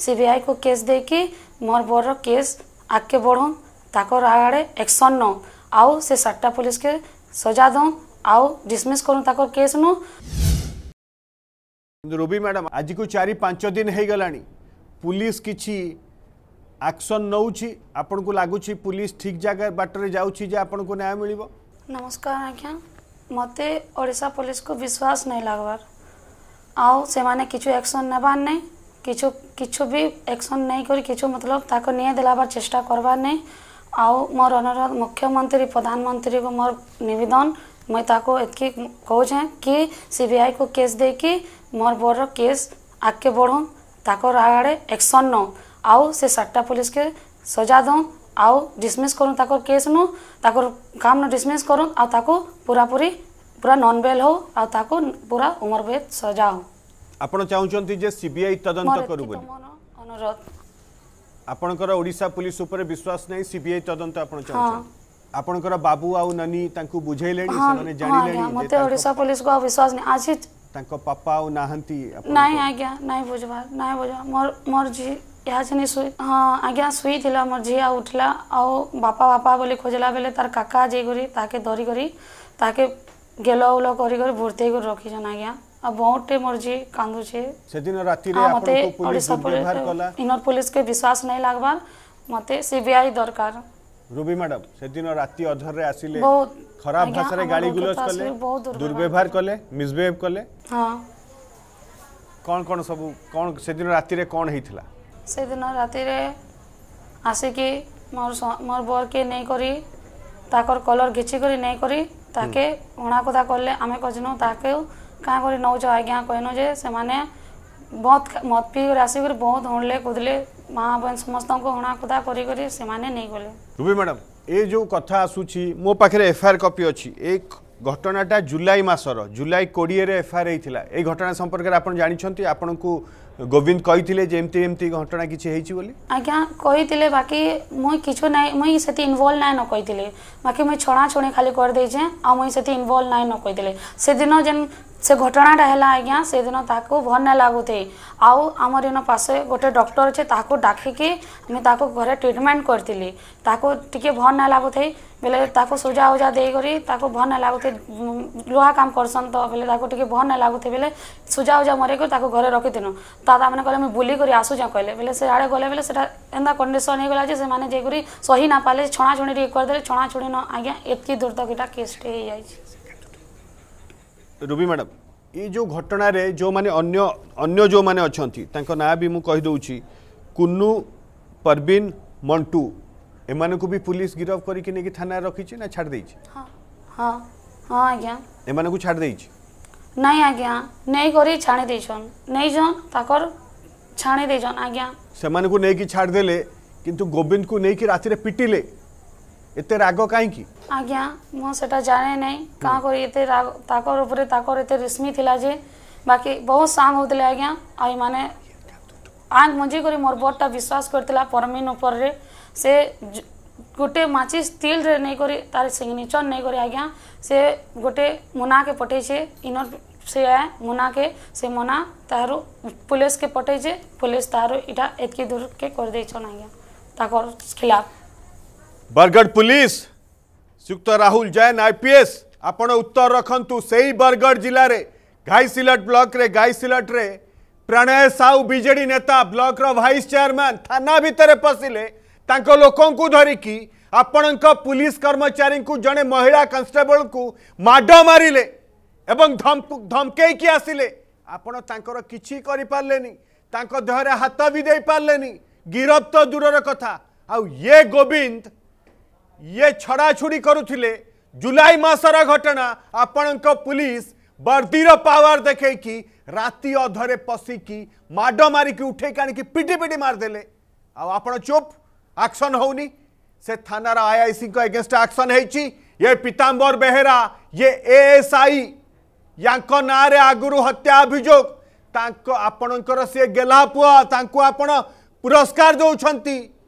CBI को case दे कि मोर bore case आगे बढ़ऊ ताक आगे एक्शन नौ आउ से सट्टा पुलिस के सजा दूँ आउ डिसमिस करूँ ताक केस नु रुबी मैडम आज को चार पांच दिन हो गला पुलिस किसी एक्शन नौ आपन को लगुच पुलिस ठीक जगह बाटर जापन को न्याय मिल नमस्कार आज्ञा मत ओडा पुलिस को विश्वास नहीं लगवार आउ से माने किछु एक्शन नेबार नहीं किछु भी एक्शन नहीं कर किछु मतलब ताको न्याय दिलाबार चेष्टा करबा नै आउ मोर अनुरोध मुख्यमंत्री प्रधानमंत्री को मोर निवेदन मैं ताको एतके कहो छै कि सीबीआई को केस दे कि मोर बोर केस आके बढ़ो ताको रागाड़े एक्शन नो आउ से सट्टा पुलिस के सजा दो आउ डिसमिस करू ताको केस नो ताको काम नो डिसमिस करू आ ताको पूरा पूरी पूरा नॉन बेल हो आ ताको पूरा उम्र भर सजा हो ଆପଣ ଚାହୁଁଛନ୍ତି ଯେ ସିବିଆଇ ତଦନ୍ତ କରୁ ବୋଲି ଅନୁରୋଧ ଆପଣଙ୍କର ଓଡ଼ିଶା ପୁଲିସ ଉପରେ ବିଶ୍ୱାସ ନାହିଁ ସିବିଆଇ ତଦନ୍ତ ଆପଣ ଚାହୁଁଛନ୍ତି ଆପଣଙ୍କର ବାବୁ ଆଉ ନାନୀ ତାଙ୍କୁ ବୁଝେଇଲେଣି ସେମାନେ ଜାଣିଲେଣି ମୋତେ ଓଡ଼ିଶା ପୋଲିସକୁ ଆଉ ବିଶ୍ୱାସ ନାହିଁ ଆଜି ତାଙ୍କ ପାପା ଆଉ ନାହାନ୍ତି ନାଇଁ ଆଜ୍ଞା ନାଇଁ ବୁଝବାର୍ ନାଇଁ ବୁଝବା ମୋର ମୋର ଝି ଏହା ଚିନି ଶୁଇ ହଁ ଆଜ୍ଞା ଶୁଇଥିଲା ମୋର ଝିଅ ଆଉ ଉଠିଲା ଆଉ ବାପା ବାପା ବୋଲି ଖୋଜିଲା ବେଲେ ତାର କାକା ଯାଇକରି ତାକେ ଧରିକରି ତାକେ ଗେଲ ଉଲ କରିକରି ଭର୍ତ୍ତି କରି ରଖିଛନ୍ ଆଜ୍ଞା ଆଉ ବହୁତଟେ ମୋର ଯେ କାନ୍ଦୁଛେ ସେଦିନ ରାତିରେ ଆପଣଙ୍କୁ ପୁଲିସ ଦୁର୍ବ୍ୟବହାର କଲା ଇନର ପୁଲିସ କେ ବିଶ୍ୱାସ ନାହିଁ ଲାଗବାର ମତେ ସିବିଆଇ ଦରକାର রুবি ম্যাডাম সেদিন রাতে অধরে আসিলে খারাপ ভাষায় গালি গুলজ কলে দুর্ব্যবহার কলে মিসবিহেভ কলে কোন কোন সব কোন সেদিন রাতে কোন হইছিলা সেদিন রাতে আসিকি মোর মোর বরকে নেই করি তাকর কলর ঘিচি করি নেই করি তাকে অণা কথা করলে আমি কজনু তাকে କାଁ କରି ନେଉଛ ଆଜ୍ଞା କହିନୁ ଯେ ସେମାନେ ବହୁତ ମଦ ପିଇକରି ଆସିକରି ବହୁତ ହଣିଲେ କୁଦିଲେ ମା বোন ସମସ୍ତଙ୍କୁ ହଣାକୁଦା କରି କରି ସେମାନେ ନେଇଗଲେ ରୁବି ମ୍ୟାଡ଼ାମ୍ ଏ ଯେଉଁ କଥା ଆସୁଛି ମୋ ପାଖରେ ଏଫଆଇଆର୍ କପି ଅଛି ଏ ଘଟଣାଟା ଜୁଲାଇ ମାସର ଜୁଲାଇ କୋଡ଼ିଏରେ ଏଫଆଇଆର୍ ହେଇଥିଲା ଏଇ ଘଟଣା ସମ୍ପର୍କରେ ଆପଣ ଜାଣିଛନ୍ତି ଆପଣଙ୍କୁ ଗୋବିନ୍ଦ କହିଥିଲେ ଯେ ଏମିତି ଏମିତି ଘଟଣା କିଛି ହେଇଛି ବୋଲି ଆଜ୍ଞା କହିଥିଲେ ବାକି ମୁଇଁ କିଛି ନାଇଁ ମୁଇଁ ସେଠି ଇନଭଲ୍ଭ ନାଇଁ ନ କହିଥିଲି ବାକି ମୁଇଁ ଛଣା ଛଣାଛଣି ଖାଲି କରିଦେଇଛେ ଆଉ ମୁଇଁ ସେଠି ଇନଭଲ୍ଭ ନାଇଁ ନ କହିଥିଲେ ସେଦିନ ଯେନ୍ ସେ ଘଟଣାଟା ହେଲା ଆଜ୍ଞା ସେଦିନ ତାହାକୁ ଭଲ ନା ଲାଗୁଥାଏ ଆଉ ଆମର ଇନ ପାଶେ ଗୋଟେ ଡକ୍ଟର ଅଛି ତାହାକୁ ଡାକିକି ଆମେ ତାକୁ ଘରେ ଟ୍ରିଟମେଣ୍ଟ କରିଥିଲି ତାକୁ ଟିକେ ଭଲ ନା ଲାଗୁଥାଏ ବେଲେ ତାକୁ ସୁଜା ଉଜା ଦେଇକରି ତାକୁ ଭଲ ନା ଲାଗୁଥାଏ ଲୁହା କାମ କରସନ୍ ତ ବେଲେ ତାକୁ ଟିକେ ଭଲ ନା ଲାଗୁଥାଏ ବେଲେ ସୁଜା ଉଜା ମରେଇକରି ତାକୁ ଘରେ ରଖିଥିନୁ ତାତାମାନେ କହିଲେ ଆମେ ବୁଲିକରି ଆସୁଛେ କହିଲେ ବେଲେ ସେଆଡ଼େ ଗଲେ ବେଲେ ସେଟା ଏନ୍ତା କଣ୍ଡିସନ୍ ହେଇଗଲା ଯେ ସେମାନେ ଯାଇକରି ସହି ନା ପାଇଲେ ଛଣାଛୁଣି ଟିକେ କରିଦେଲେ ଛଣାଛୁଣି ନ ଆଜ୍ଞା ଏତ୍କି ଦୂର ତକ ଏଇଟା କେସ୍ଟେ ହେଇଯାଇଛି রুবি ম্যাডাম এই যে ঘটনার যে অন্য অন্য যে অনেক না বি মুদি কুনু পরবিন মন্টু এমানকু বি পুলিশ গিরফ করিকি নেকি থানায় রাখিছে না ছাড় দেইছে হ্যাঁ হ্যাঁ হ্যাঁ আজ্ঞা এমানকু ছাড় দেইছে নাই আজ্ঞা নেই করি ছাড়ি দেইছন নেইজন তাকর ছাড়ি দেইজন আজ্ঞা সেমানকু নেকি ছাড় দেলে কিন্তু গোবিন্দকু নেকি রাতিরে পিটিলে एते राग कहीं की आ गया मो सेटा जाने नहीं का करे एते राग ताकर ऊपर ताकर एते रश्मि थिला जे बाकी बहुत सांग होतले आ गया आई माने आंग मुझे करे मोर बोटा विश्वास करतला परमिन ऊपर रे से गोटे माचिस तेल रे नहीं करे तार सिग्नेचर नहीं करे आ गया से गोटे मुना के पटे छे इनर से आए मुना के से मुना तारो पुलिस के पटे छे पुलिस तारो इटा इतकी दूर के कर दे छन गया ताकर खिलाफ बरगढ़ पुलिस श्रीयुक्त राहुल जैन आईपीएस आपण उत्तर रखु से ही बरगढ़ जिले घाईसिलट ब्लक रे घाईसिलट रे प्रणय साहू बीजेडी नेता ब्लक भाइस चेयरमैन थाना भितर पशिले लोक धरिकी आपण पुलिस कर्मचारी को जड़े महिला कन्स्टेबल को माड मारे धमके धमकई आसिले आपण किसी देहरे हाथ भी दे पारे गिरफ्त तो दूर कथा आ ये गोविंद ये छड़ाछुड़ी करुले जुलाई मसर घटना आपण पुलिस बर्दीर पावर देखी राति अधरे पशिकी माड मारिकी उठे आणिकी पिटी पिटी मारदे आपण चुप आक्शन हो से थानार आई आई सी एगेन्स्ट आक्शन हो पीताम्बर बेहेरा ये आई या ना आगु हत्या अभिजोग आपण से गेला पुआ आपण पुरस्कार दौरान